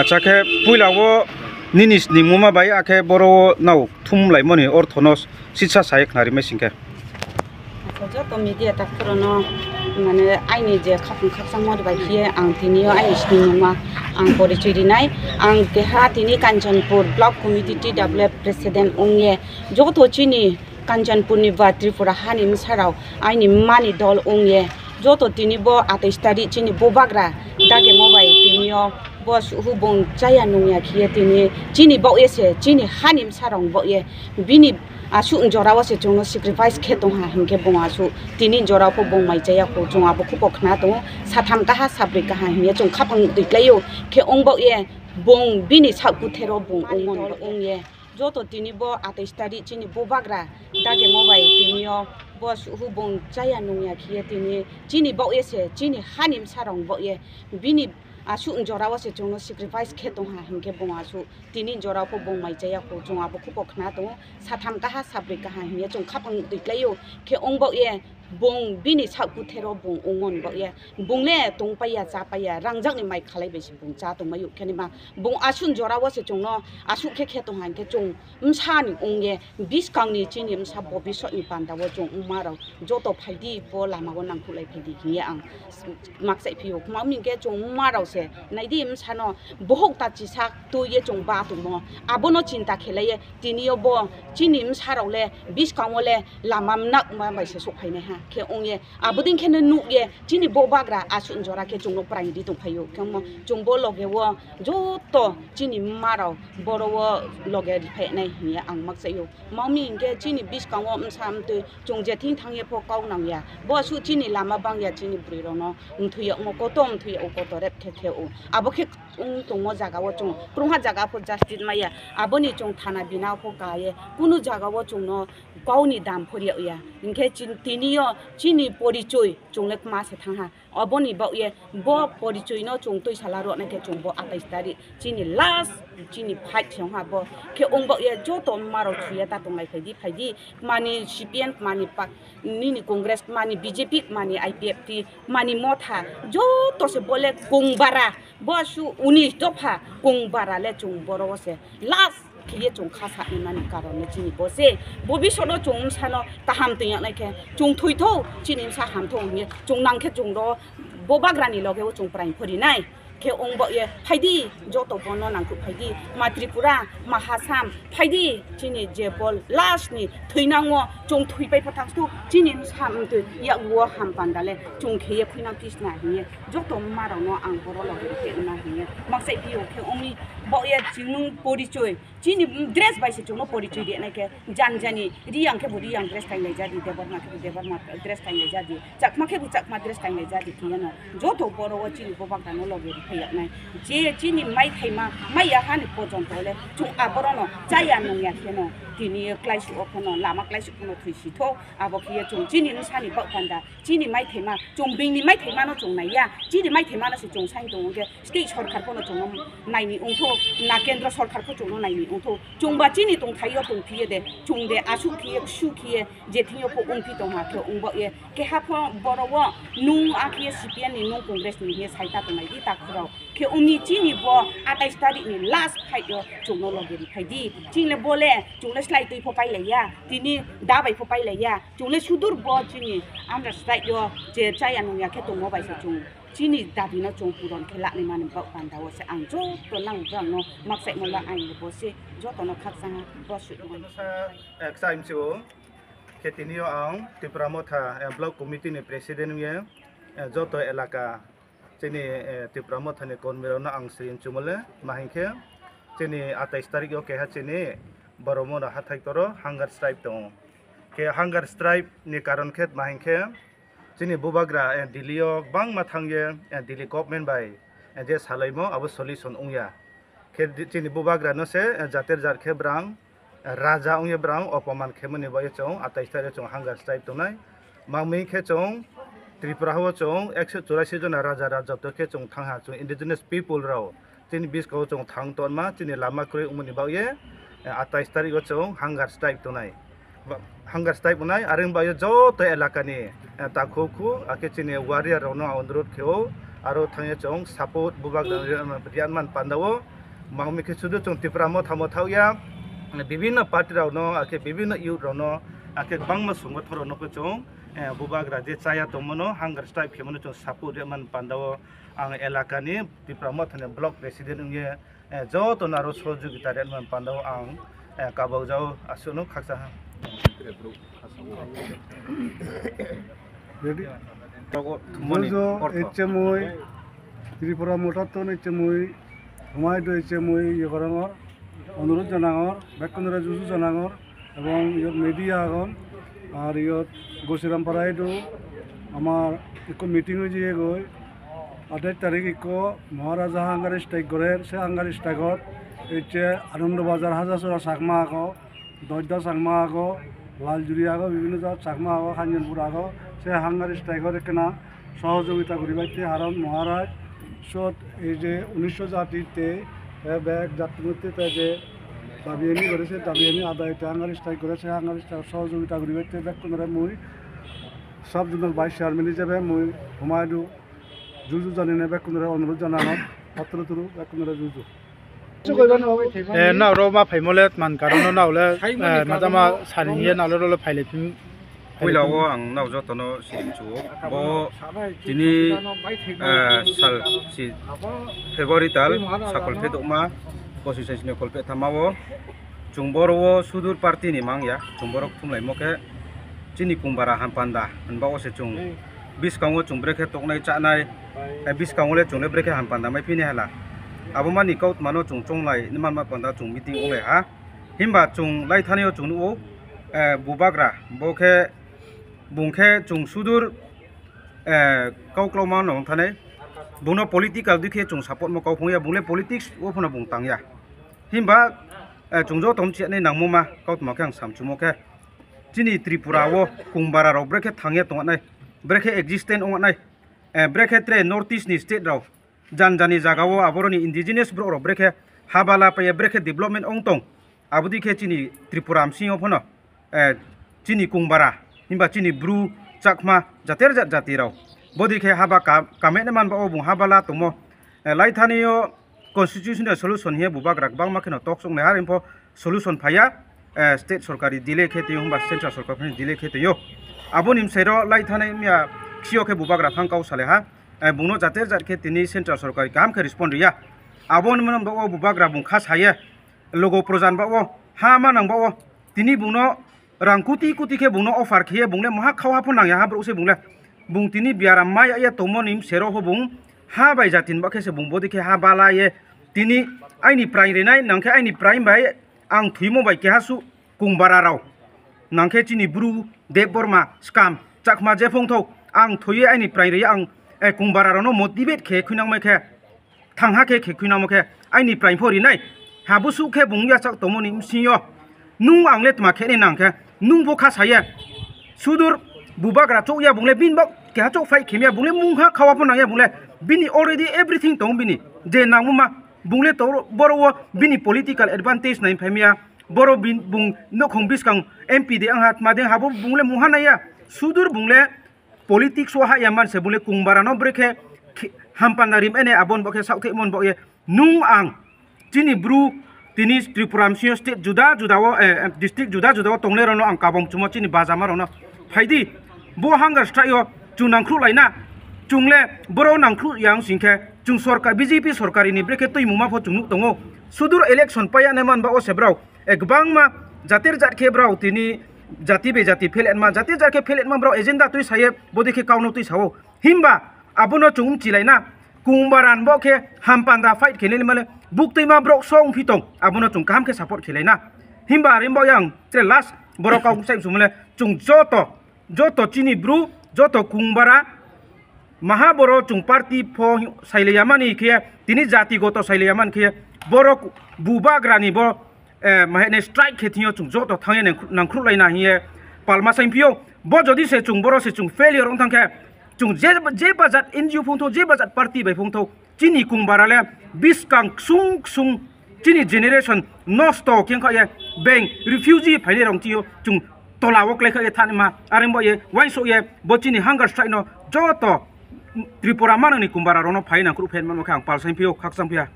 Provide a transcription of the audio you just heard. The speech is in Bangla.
আচ্ছা খে পুইলাগো নিনিস নিমুমা বাই আখে বড় নাও থুম লাইমনি অর্থনস শিক্ষা সাহেক নারি মেসিংকে যত মিডিয়া ডাক্তারনো মানে আইনি যে খাপুন খাপসাং মারিবাই হিয়ে আং আইনি সিনেমা দিনাই আং তিনি Kanchanpur block committee W president অংয়ে যত চিনি কাঞ্চনপুরনি বা ত্রিপুরা হানি সারাও আইনি মানি দল অংয়ে যত তিনি ব আটাইশ তারিখ চিনি বোবাগ্রা, দাগে মোবাইল তিনিও bos hubung chaya nungya khie tini chini bok ye se chini hanim sarong bok ye bini asu jorao se chungo sacrifice khe tong ha hingke bong asu tini jorao po bong mai chaya ko chung abo khu pokhna to satham ka ha sabri ka ha hingye chung khapang diklayo khe ong bok ye bong bini sa ku thero bong ong on ong ye joto tini bo atai stari chini bo bagra dage mobile tini yo bos hu bong chaya nungya khiye tini chini bo ese chini hanim sarong bo ye bini asu njora wa se chung sacrifice khe tong ha hingke bong asu tini njora po bong mai chaya ko chung abo khu pokna to satham kaha sabri kaha hingye chung bong bini sa ku thero bong ongon ba ya. Bong le tong pa ya cha pa ya. Rangjak ni mai khalai be sim bong cha tong mayu khani ma. Bong asun jora wa se chung no. Asu khe khe tong han ke chung. Um sa ni ong ye. Bis kang ni chin ni um sa bo bi so i pan da wa chung um ma ra jo to phai di bo la ma wo nang khu lai phai di ki ang. Mak sai phi ok ma mi ke chung um ma ra se. Nai di um sa no. Bo hok ta chi sa tu ye chung ba tu mo. Abo no chinta khele ye. Tini yo bo. Chin ni um sa ra le. Bis kang wo le. La mam nak ma mai se sok phai ne ha ha khe ong ye abuding khe nu ye chini bo bagra asun jora khe chung no prai di tung phayo. Khe mo, chung bo loge wo, jo to chini maro boro wo loge di phe nai hi ang mak mau yo. Mami nge chini bis kang wo sam tu, chung je thiên thang ye pho kau nang ya. Bo su chini lama bang ya chini bri ro ông thuyo mo ko tom thuyo ko to rep khe khe o. Abo khe ung tung giá cả wo chung, krung ha jaga pho justice à ya. Aboni chung thana bina pho ka ye. Cùng giá cả wo chung no kau ni dam phori ya. Ingke chini tini পরিচয় চংলে মাসে থাহা অবনি বাউ ইয়ে ব পরিচয় ন চং তৈ সালা র নাকে চং ব আতাইশ তারিখ চিনি লাস্ট চিনি ফাইট সিং হা ব খে অং বাউ ইয়ে যত মারো থুয়া তা তংলাই ফাইদি ফাইদি মানি সিপিএন মানি পা নিনি কংগ্রেস মানি বিজেপি মানি আইপিএফ টি মানি মথা যত সে বলে কংবারা বসু উনিশ দফা কংবারা লে চং বড় সে last kiye chung khasa imani karon ne chini খিয়ে চংখা সাকনি মানি কারণে চিনি বসে ভবিষ্যতও চং সানো তাহাম তুইয়া নাইকে চং থইথৌ চিনি সা হামথৌ চং নাংখে চং র ববাগ্রানি লগেও চং প্রাইম ফরি নাই खे ओङ बे फैदि जो त फैदि मािपुर महसम। फैदि चिनी जे बल लास्ट नि थैनाङो चौ तुवा पठा चिनी यहाँ हामी चौ खे फुन नहुने जो त मेरो खेत ने बे परिचय। चिनि ड्रेस बाइस चौमो परिचय देखने खे जानिनी रि ड्रेस खेबो जादि अङ्रेस टाइमी देबरमा देवर ड्रेस टाइमी चाक मेबो चाकमा ड्रेस टाइम जाँन जो त रोगो चिनी गबे thầy ạ này chỉ chỉ ni mai thầy mà mai ya han ko jon to le chu a borono cha ya no ya theno no tini klai su o kono lama klai su kono thui si tho abo ki chung chini no sani bak panda chini mai thai ma chung bing ni mai thai ma no chung nai ya chini mai thai ma no se chung sai dong ge state sarkar ko no chung no nai ni ong tho na kendra sarkar ko chung no nai ni ong tho chung ba chini tong thai yo tong phi de chung de asu ki su ki je thi yo ko ong phi tong ha ke ong ba ye ke ha pho boro wo nung a ki cpn ni nung congress ni he sai ta tong nai di ta khro ke ni chini bo atai study ni last fight yo chung no lo ge di. Phai di ching le bo le chung le slide tui le ya. Tini da bai pho pai le ya. Chung le sudur bo chini. Under strike yo je chai anu ya ke tong mo bai sa chung. Chini dabi na chung puron ke la ni man bau pan da wo se ang. Jo to lang no mak sai mo la ai le bo se. Jo to no khak sang bo su no exam chu ke tinio ang tripura motha block committee ni president ye. Joto elaka chumole mahingke chini 28 tarik yo ke ha chini boromo na hathai toro hunger strike tong ke hunger strike ni karon khet mahingke chini bubagra dilio bang mathangye dili government bai je salaimo abo solution ungya ke chini bubagra no se jater jar khe brang raja ungye brang অপমান খেমনি বয়ে চং আঠাইশ তারিখ চং হাঙ্গার স্ট্রাইক তোনাই মামি খে চং ত্রিপুরা হো চং একশো চৌরাশি জন রাজা রাজা তো খে চং থাংহা চং ইন্ডিজিনাস পিপুল রাও চিনি বিশ কাউ চং থাং তনমা চিনি লামা করে উমনি বাউয়ে আঠাইশ তারিখ চং হাঙ্গার স্ট্রাইক তোনাই হাঙ্গার স্ট্রাইক বনাই আরেং বায়ো যত এলাকানি তাকুকু আকে চিনি ওয়ারিয়ার অনুরোধ খেও support bubak rian man pandawo mangmi ke sudu chong tipramo thamo thauya বিভিন্ন পার্টি রাউনো আকে বিভিন্ন ইউথ রাউনো আকে সুঙ্গ থরনো কো চং bubagra je chaya tomono hunger strike kemono chu support man pandawo ang elaka ni tipramoth ne block president nge jo to naro sojugita re man pandawo ang kabau jao asunu khaksa ha ready তো মনি এইচএমওই ত্রিপুরা মোটর তো আর ইয়ত গছিরাম পাড়াইটো আমার একো মিটিং হয়ে গৈ আঠাইশ তারিখ ইকো মহারাজা হাঙ্গারি স্ট্রাইক করে, সে হাঙ্গারি স্ট্রাইকত ইচ্ছে আনন্দ বাজার হাজারসরা চাকমা আগো দৈদা চাকমা আগো লালজুরি আগো, বিভিন্ন জায়গাত চাকমা আগো, খাঞ্জনপুর আগো, সে হাঙ্গারি স্ট্রাইকত একেনা সহযোগিতা করি পাইছে কারণ মহারাজ সত এই যে উনিশশো জাতিতে ব্যাগ যাত্রীতে যে দাবি এমি করেছে দাবি এমি আদায়তে হাঙ্গারি স্ট্রাইক করেছে হাঙ্গারি স্ট্রাইক সহযোগিতা করি পাইছে ব্যাগ কোনরে মুই সব জনের ভাইস চেয়ারম্যান হিসেবে মুই হুমায়ুদু জুজু জানি না ব্যাগ কোনরে অনুরোধ জানানো পত্র তুরু ব্যাগ কোনরে জুজু e na ro ma phai mole man ka ro na le na ta ma sa ni ye na lo ro le phai le pin पहिलाव position sini kolpe tamawo chungboro sudur parti ni mang ya chungboro thumlai moke chini kungbara hampanda anba ose chung bis kango chungbre khe toknai chanai bis kango le chungle breke hampanda mai pine hala abo ma ni kaut mano chung chung lai ni man ma panda chung meeting ole ha himba chung lai thani o chung nu bubagra bokhe bungkhe chung sudur kauklauma nong thane बुनो पॉलिटिकल दिखे चुंग सपोर्ट मो कौ फुया बुले पॉलिटिक्स वो फुना बुंग तांग या himba eh, chungjo tomchia ne nangmoma kaut mokyang samchumo ke. Chini tripura wo kumbara ro breke thangya tonga nai. Breke existent onga nai. Eh, breke tre north east ni state raw jan jani jaga wo aboroni indigenous bro ro breke habala pa breke development ong tong. Abudi ke chini tripura amsi yo phono eh, chini kumbara himba chini bru chakma jater jat jati raw bodi ke haba kamen man ba obung habala tumo laithani yo तमो लाइथानियो कन्स्टिट्यूशनल सल्यूशन हे बुबाग राखबां माखिनो टक संने हार इनफो सल्यूशन फाया स्टेट सरकारि दिले खेतियो होमबा सेंट्रल सरकारफोरनि दिले खेतियो आबो निमसेरो लाइथानाय मिया खियोखे बुबाग राखां काउ साले हा बुंनो जातेर जात खेतिनि सेंट्रल सरकारि काम के रिस्पन्ड रिया आबो निमन बाओ बुबाग रा बुंखा साये लोगो प्रजान बाओ हा मा नांबाओ तिनि बुंनो रां कुति कुति के बुंनो अफार खिये बुंले महा खावा फो नांया हा ब्रोसे बुंले बुं तिनि बियारा माय या तमो निम सेरो हो बुं ha bai jatin ba khese bumbo dikhe ha bala ye tini aini prai renai nangkhe aini prai bai ang thuimo bai ke hasu kungbara rao nangkhe chini bru deb borma scam chakma je phong thau ang thoi aini prai re ang e kungbara rao no motivate khe khuinang mai khe thangha khe khe khuinang mai khe aini prai phori nai ha bu su khe bungya chak tomoni msiyo nung ang le tma khe ni nangkhe nung bo kha saye sudur bubagra chokya bungle bin bok सुदूर बुबाग्रा चौ या बुंले बिन बक क्या चौ फाइ खेमिया बुंले मुंहा खावा फना या बुंले बिनि अलरेडी एवरीथिंग दं बिनि जे नांगुमा बुंले तो बरो बिनि पॉलिटिकल एडवांटेज नाइन फेमिया बरो बिन बुं नखं बिसकां एमपी दे आंहा मादे हाबो बुंले मुहा नाया सुदूर बुंले पॉलिटिक्स वहा या मानसे बुंले कुंबारा न ब्रेखे हामपाना रिम एने आबन बके साउथे मन बके नुं आं चिनि ब्रु तिनि त्रिपुरामसियो स्टेट जुदा जुदाव डिस्ट्रिक्ट जुदा जुदाव तंले रनो आं काबं चुमो चिनि बाजामा रनो फाइदि बो हांगार स्ट्राइयो chung nang khru lai na chung le boro nang khru yang sing khe chung sorka bjp sorkari ni breke tui muma pho chung nu tongo sudur election paya ne man ba o sebrau ek bang ma jatir jat khe brau tini jati be jati phel en ma jati jar khe phel en ma brau agenda tui saye bodi khe kaunu tui sawo himba abuno chung chi na kumbaran bo khe hampanda fight khe male buk tui ma brok song phitong abuno chung kam khe support khe na himba rimbo yang tre last boro kaung sai sumule chung joto joto chini bru kungbara mahaboro chung party pho saileyamani khie tini jatigoto saileyaman khie borok bubagrani bo mahene strike khetio chung joto thangene nangkhru laina hiye palma saimpio bo jodi se chung boro se chung failure ong thangke chung je je bazat NGO phongtho je bazat party bai phongtho chini kungbara le biskang sung sung chini generation nosto kyang kha ye bang refugee phaine rong tiyo chung tola wok lekha ye thanima arimbo ye waiso ye bochini hunger strike no joto tripura manani kumbara rono phaina kru phen man kha pal sampio khak sampia